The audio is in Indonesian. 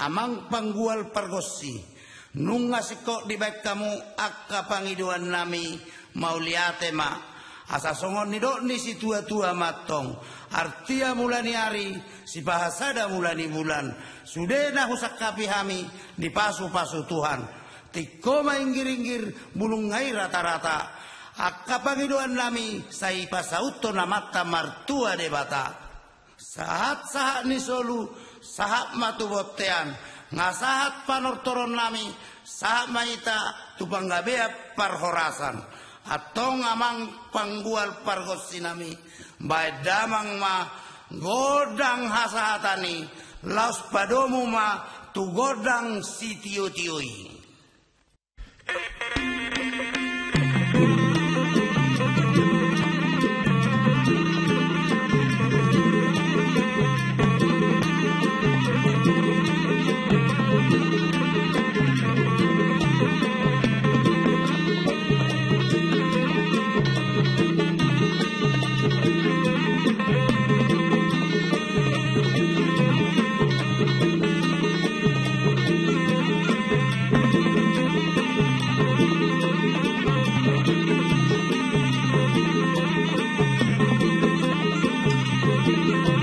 amang panggual pargosi nung ngasiko di baik kamu akka pangiduan nami mauliate ma. Asa songon ni ni si tua tua matong. Artia mulani hari si bahasada mulani bulan. Sudena husak kapi hami di pasu pasu Tuhan. Tiko mainggir-inggir bulung ngai rata-rata. Akka pangiduan nami sai pasauto namata martua debata saat-saat ni solu sahat matu botean ngasahat panortoron nami sahat maita tupang gabea parhorasan. Atau ngamang panggual pargosinami baik damang ma godang hasahatani. Laus padomu ma tu godang si Thank you.